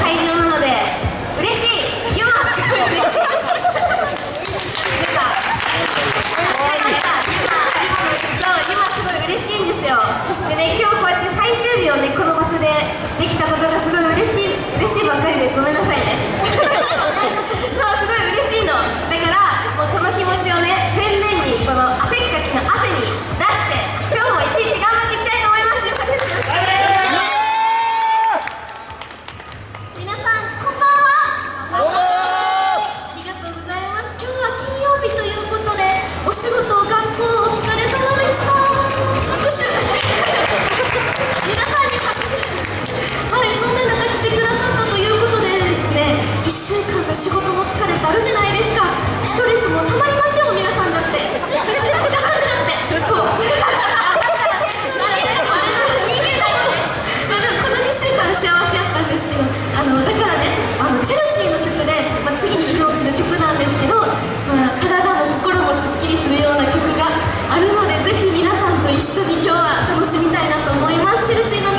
会場なので嬉しいユマすごい嬉しい嬉しいんですよでね今日こうやって最終日をねこの場所でできたことがすごい嬉しい嬉しいばっかりでごめんなさいね。そうすごい嬉しいの。だからもうその気持ちをね全面にこの汗っかきの汗に出して今日も一日あるじゃないですか。ストレスもたまりますよ皆さんだって。私たちだって。そう。あだからね人間だよねまあでもこの2週間幸せやったんですけどあのだからねあのチェルシーの曲で、まあ、次に披露する曲なんですけど、まあ、体も心もすっきりするような曲があるのでぜひ皆さんと一緒に今日は楽しみたいなと思います。チェルシーの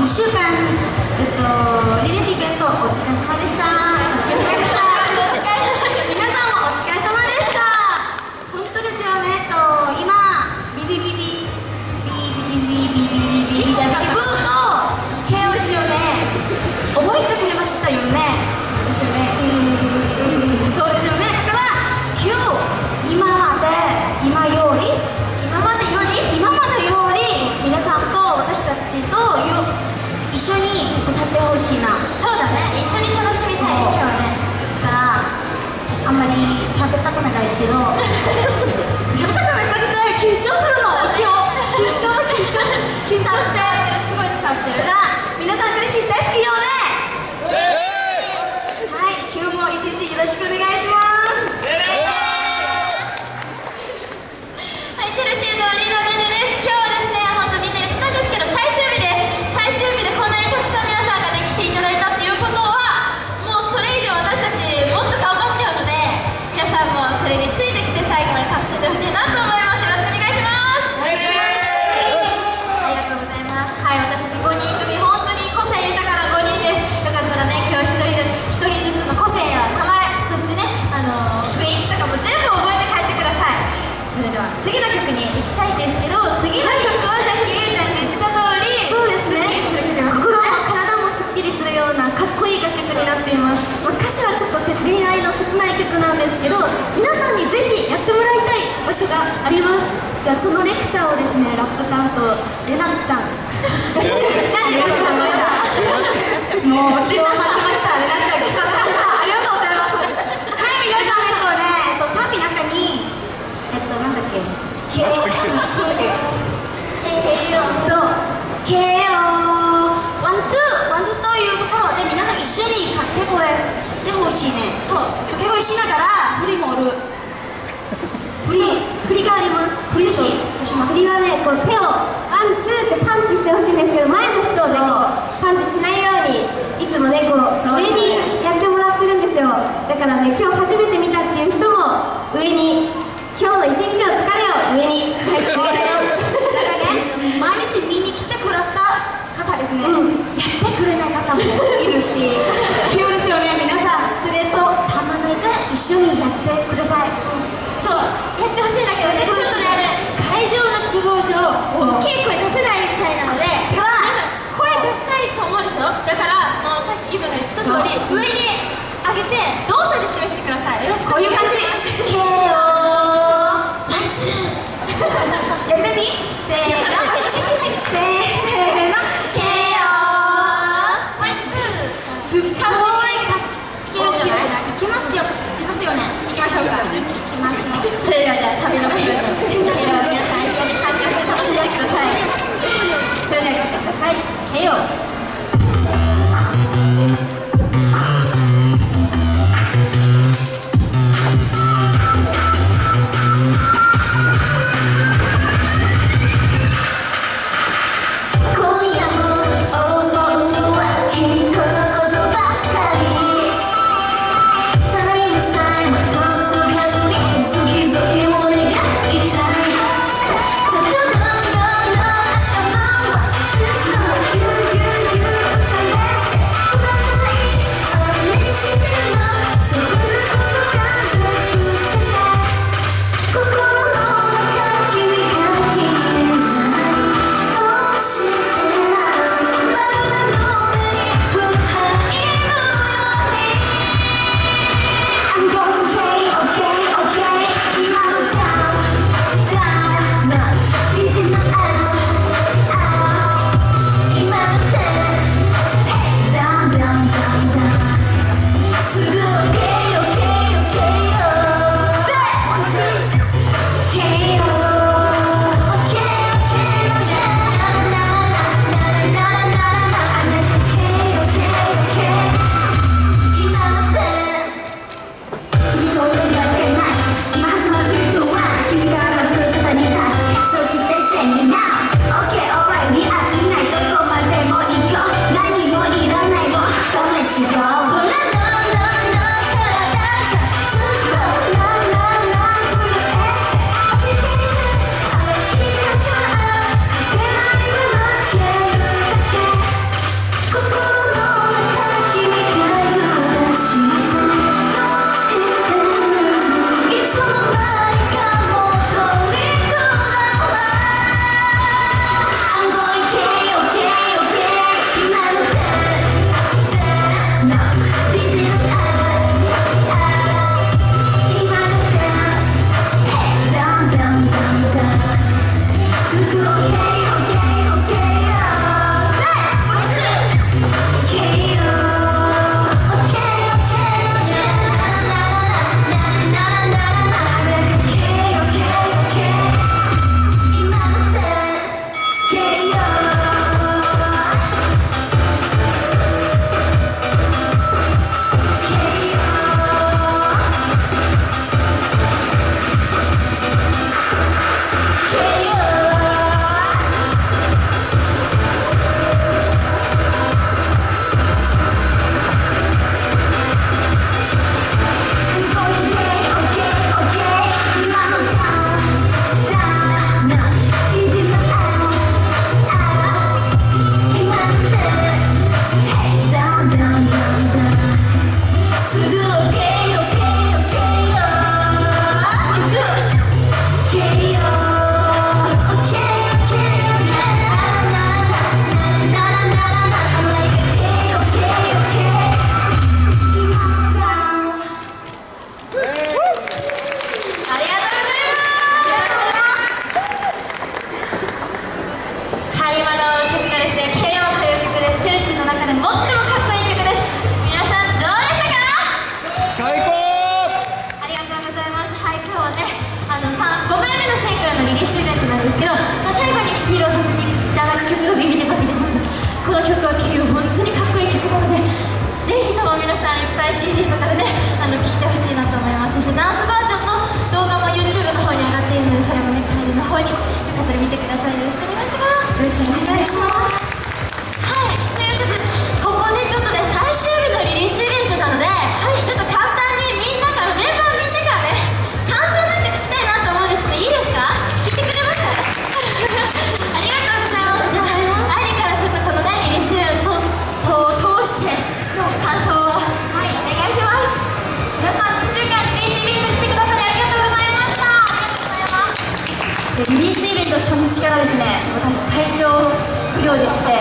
2週間、えっと、リリースイベント、お疲れ様でした。一緒に楽しみたいね今日はねだからあんまり喋ったくないけど 喋ったくないしたくない緊張するの今日。緊張緊張緊張してすごい伝わってる。だから皆さんチェルシー大好きよね。はい今日も一日よろしくお願いします場所があります。じゃあそのレクチャーをですねラップ担当レナちゃん。何でラップ担当もう今日待ってましたレナちゃん聞かせましたありがとうございます。はい皆さんえっとね、えっと、サビ中にえっとなんだっけ？K そう KO one two one two というところで皆さん一緒に掛け声してほしいね。そう掛け声しながら振りも踊る。振り振りがあります。振りとします振りはね、こう手をワンツーってパンチしてほしいんですけど、前の人をね、パンチしないように、いつもね、こう上にやってもらってるんですよ。だからね、今日初めて見たっていう人も上に、今日の一日の疲れを上に、はい、お願いします。だからね毎日見に来てくれた方ですね、うんやってくれない方もいるし 今日ですよね皆さんストレートたまないで一緒にやってくださいそう、やってほしいんだけどね、ちょっとね、あれ、会場の都合上、そう大きい声出せないみたいなので、皆さん声出したいと思うでしょ。だから、そのさっきイブが言ってた通り、上に上げて、動作で示してください。よろしくお願いします。 돼요. リリースイベントなんですけど、まあ、最後に披露させていただく曲がビビデバビデバです。この曲はケイ本当にかっこいい曲なので、ぜひとも皆さんいっぱい CD とかでね、あの聴いてほしいなと思います。そしてダンスバージョンの動画も YouTube の方に上がっているので、それもね、帰りの方によかったら見てください。よろしくお願いします。よろしくお願いします。リリースイベント初日からですね私体調不良でして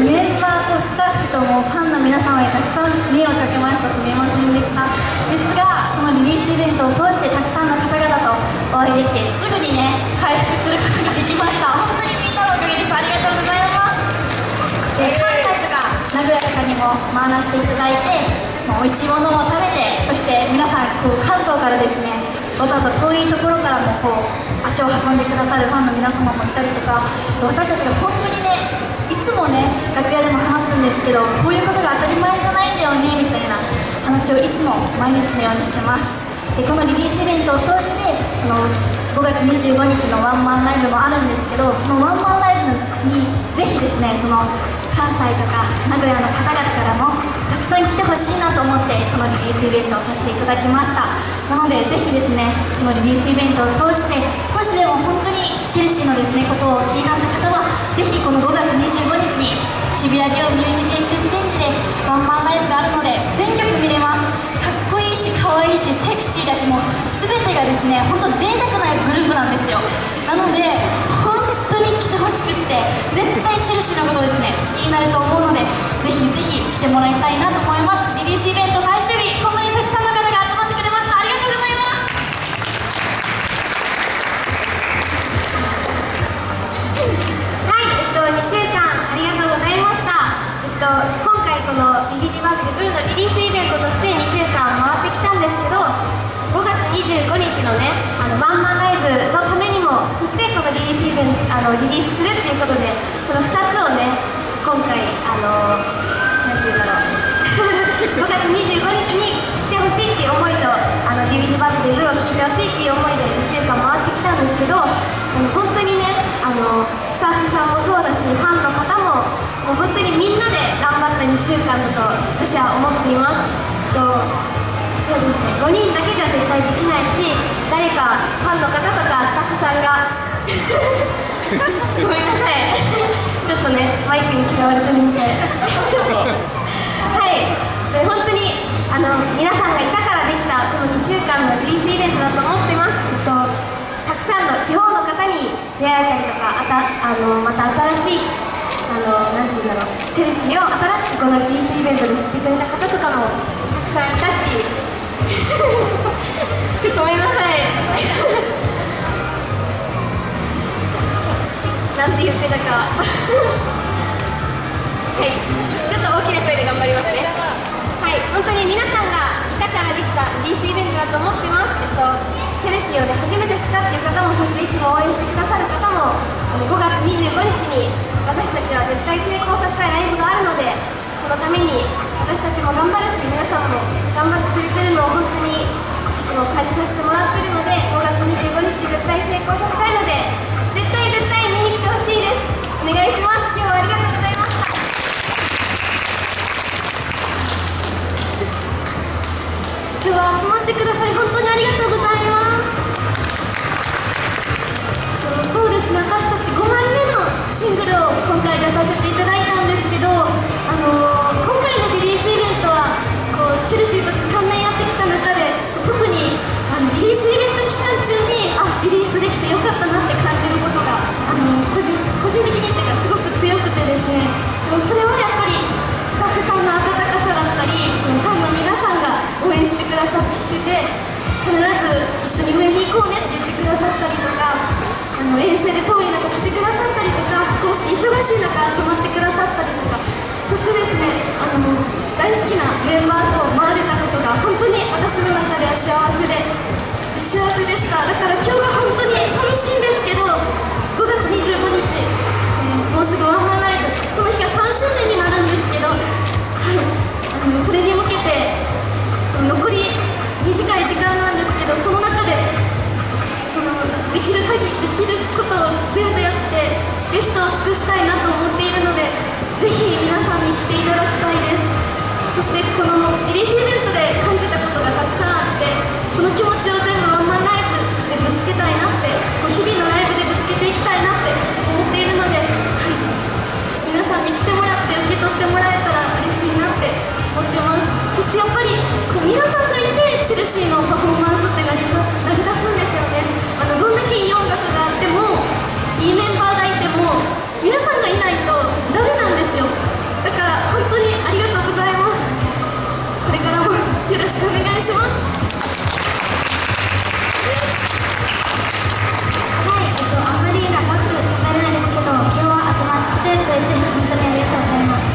メンバーとスタッフともファンの皆様にたくさん迷惑かけましたすみませんでした。ですがこのリリースイベントを通してたくさんの方々とお会いできてすぐにね回復することができました。本当にみんなのおかげですありがとうございます。で関西とか名古屋とかにも回らせていただいて、美味しいものも食べてそして皆さんこう関東からですねわざわざ遠いところからもこう足を運んでくださるファンの皆様もいたりとか私たちが本当にねいつもね楽屋でも話すんですけどこういうことが当たり前じゃないんだよねみたいな話をいつも毎日のようにしてます。でこのリリースイベントを通してあの5月25日のワンマンライブもあるんですけどそのワンマンライブにぜひですねその関西とか名古屋の方々からもたくさん来てほしいなと思ってこのリリースイベントをさせていただきました。なのでぜひですねこのリリースイベントを通して少しでも本当にチェルシーのですねことを気になった方はぜひこの5月25日に渋谷 duo MUSIC EXCHANGE でワンマンライブがあるので全曲見れます。かっこいいし可愛いしセクシーだしもう全てがですね本当贅沢なグループなんですよ。なので本当に来てほし好きになると思うのでぜひぜひ来てもらいたいなと思います。リリースイベント最終日こんなにたくさんの方が集まってくれました。ありがとうございます。はい、えっと、2週間ありがとうございました。えっと、今回このビビディバビデブーのリリースイベントとして2週間回ってきたんですけど、5月25日のね、あのワンマンライブのためにも、そしてこのリリースイベント、あのリリースするっていうことで、その2つをね、今回、あの、なんていうんだろう、5月25日に来てほしいっていう思いと、あのビビディバビデブーを聴いてほしいっていう思いで2週間回ってきたんですけど、あの本当にね、あのスタッフさんもそうだしファンの方ももう本当にみんなで頑張った2週間だと私は思っています。とそうですね。5人だけじゃ絶対できないし誰かファンの方とかスタッフさんが。ごめんなさい。ちょっとねマイクに嫌われてるみたい。はい。で本当にあの皆さんがいたからできたこの2週間のリリースイベントだと思ってます、えっとたくさんの地方の方に出会えたりとかあたあのまた新しいあのなて言うんだろうチェルシーを新しくこのリリースイベントで知ってくれた方とかもたくさんいたし。ごめんなさい。なんて言ってたか。はい。ちょっと大きな声で頑張りますね。はい。本当に皆さんがいたからできたリリースイベントだと思ってます。えっとチェルシーをね初めて知ったっていう方もそしていつも応援してくださる方も5月25日に私たちは絶対成功させたいライブがあるのでそのために私たちも頑張るし皆さんも頑張ってくれてるのを本当にいつも感じさせてもらってるので5月25日絶対成功させたいので絶対絶対見に来てほしいです。お願いします。今日はありがとうございました。今日は集まってください本当にありがとうございます。そうです。ね私たち5枚目のシングルを今回出させていただいたんですけど、あのー今回のリリースイベントはこうチェルシーとして3年やってきた中で特にあのリリースイベント期間中にリリースできてよかったなって感じることが、あの個人個人的にっていうかすごく強くてですね。でもそれはやっぱりスタッフさんの温かさだったりファンの皆さんが応援してくださってて必ず一緒に上に行こうねって言ってくださったりとかあの遠征で遠い中来てくださったりとかこうして忙しい中集まってくださったりとかそしてですねあの大好きなメンバーと回れたことが本当に私の中では幸せで幸せでした。だから今日は本当に寂しいんですけど5月25日、えーもうすぐワンマンライブその日が3周年になるんですけど、はい、あのそれに向けてその残り短い時間なんですけどその中でそのできる限りできることを全部やってベストを尽くしたいなと思っているのでぜひ皆さんに来ていただきたいです。そしてこのリリースイベントで感じたことがたくさんあってその気持ちを全部ワンマンライブでぶつけたいなってこう日々のライブでぶつけていきたいなって思っているので、はい、皆さんに来てもらって受け取ってもらえたら嬉しいなって思ってます。そしてやっぱりこう皆さんがいてチェルシーのパフォーマンスって成り立つんですよね。あのどんだけいい音楽があってもいいメンバーがいても皆さんがいないとダメなんですよ。だから本当にありがよろしくお願いしますはい、えっと、あまり長く喋れないですけど、今日は集まってくれて本当にありがとうございます。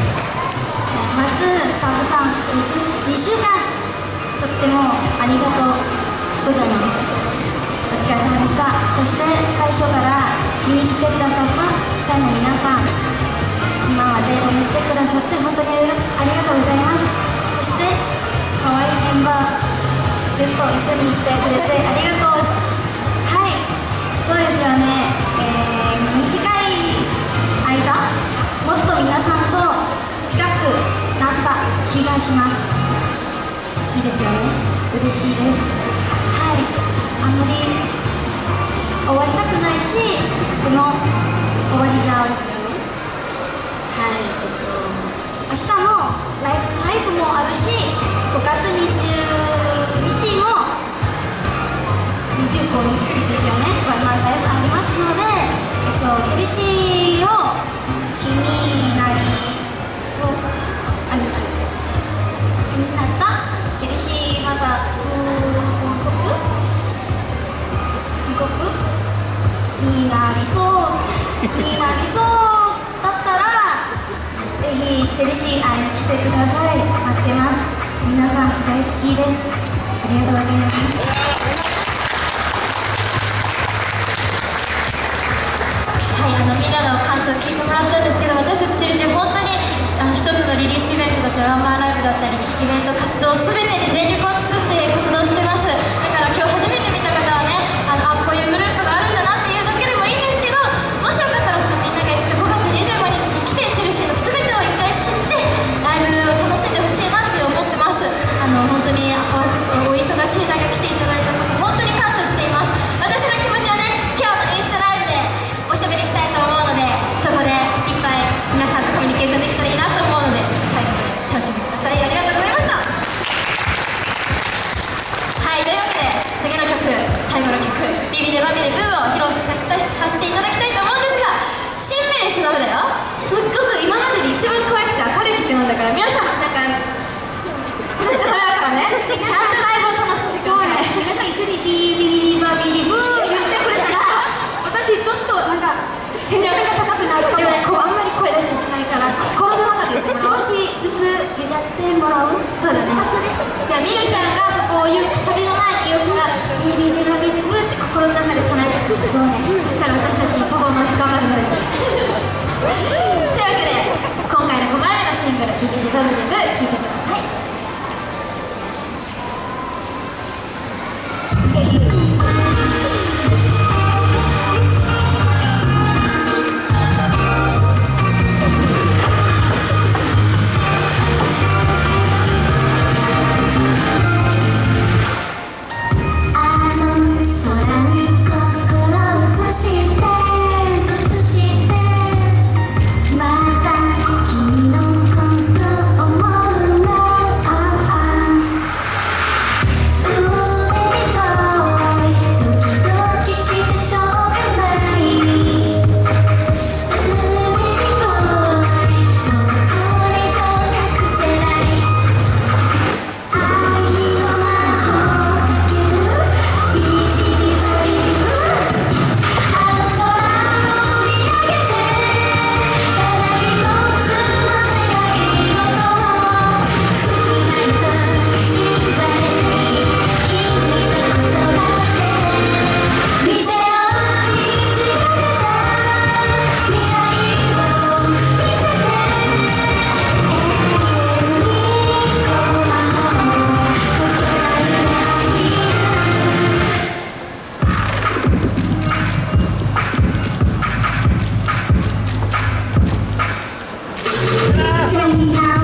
えーまず、スタッフさん、2, 週間、とってもありがとうございます。お疲れ様でした。そして、最初から見に来てくださったファンの皆さん、今まで応援してくださって本当にありがとうございます。そして、可愛いメンバー、ずっと一緒にいてくれてありがとう。はい、そうですよね、えー短い間、もっと皆さんと近くなった気がします。いいですよね、嬉しいです。はい、あんまり終わりたくないし、でも終わりじゃあですよね。はい、えっと、明日もライライブもあるし、5月20日も25日ですよね、ワンマンライブありますので、えっと、チェルシーを気になりそうあの気になった。チェルシーまた不足？不足？になりそうになりそう。ひチェルシー会いに来てください。待ってます。皆さん大好きです。ありがとうございます。はい、あのみんなの感想を聞いてもらったんですけど私たちチェルジ本当にあの一つのリリースイベントだったりワンマンライブだったりイベント活動全てに全力を尽くして活動してます。曲「ビビデバビデブー」を披露させてさせていただきたいと思うんですが新名忍だよすっごく今までで一番可愛くて明るい曲なんだから皆さんなんかなっちゃダメだからねちゃんとライブを楽しんでください皆さん一緒にビリビリバビリブー言ってくれたら私ちょっとなんかテンションが高くなるかもでもねこうあんまり声出しちゃいけないから心の中で言ってもらおう少しずつやってもらおうそうだねじゃあみゆちゃんがそこを言うサビの前に言うからビビデバビデブって心の中で唱えてくださいそうねそしたら私たちもパフォーマンス頑張るのでというわけで今回の5枚目のシングル「ビビデバビデブ」聴いてください。now.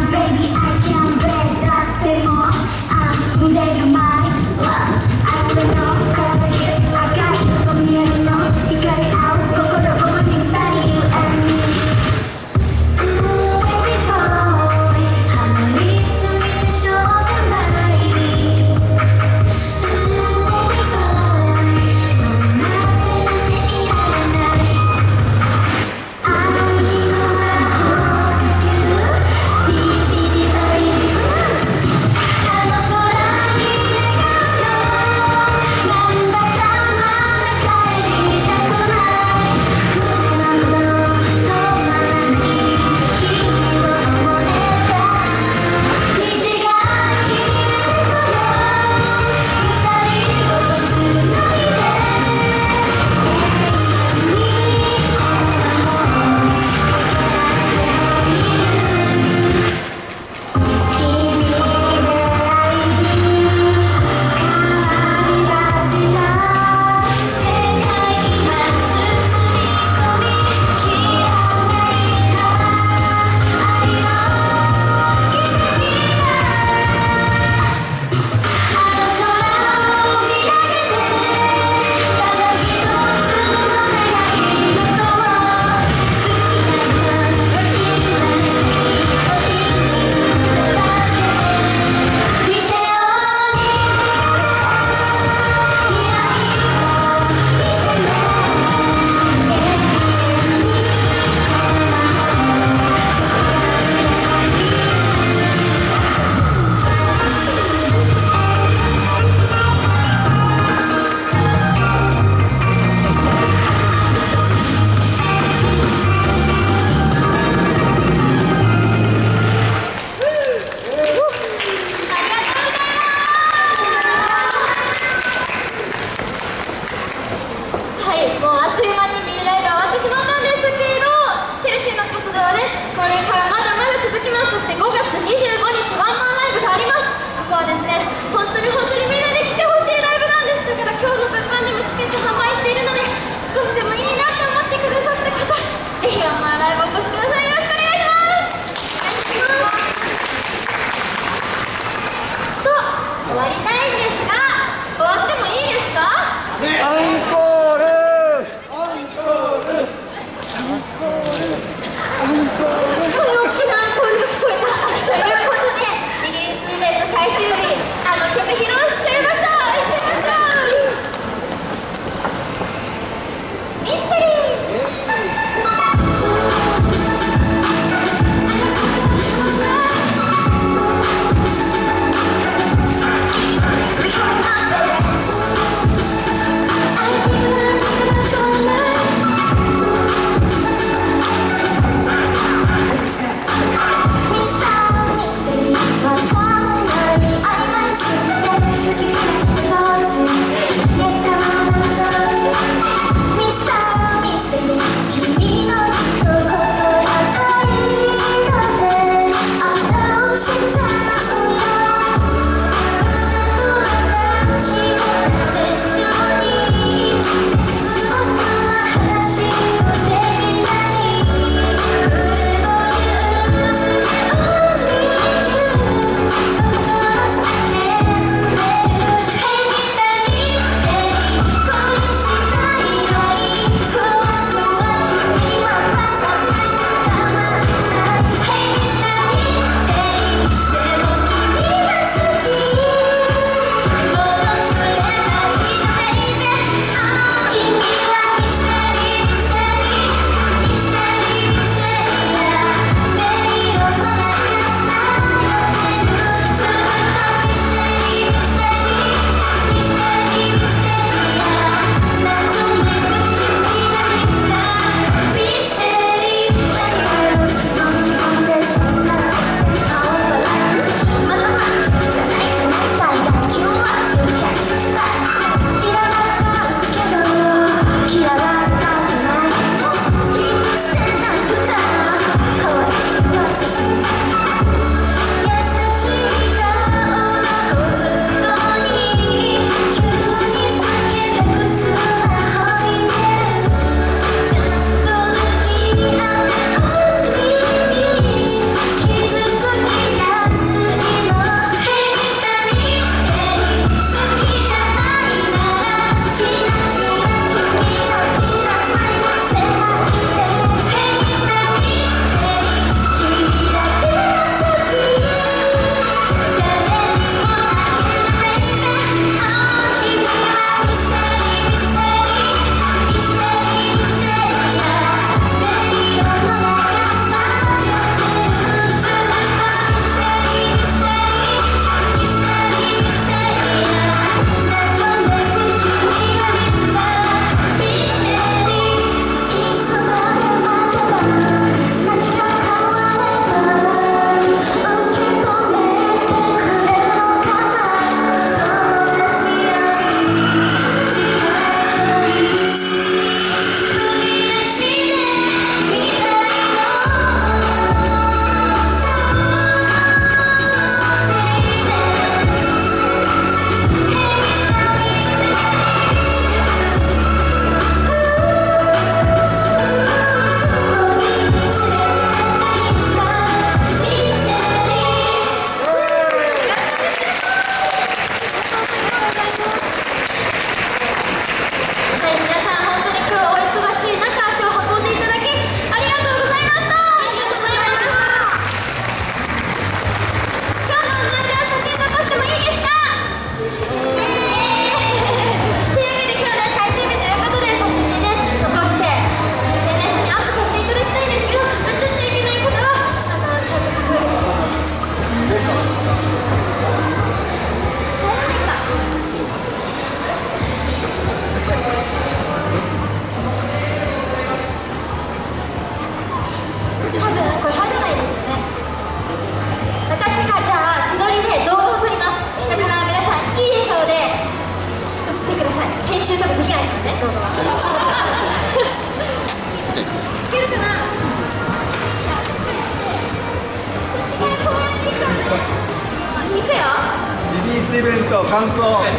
イベント感想、はい、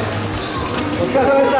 お疲れ様でした。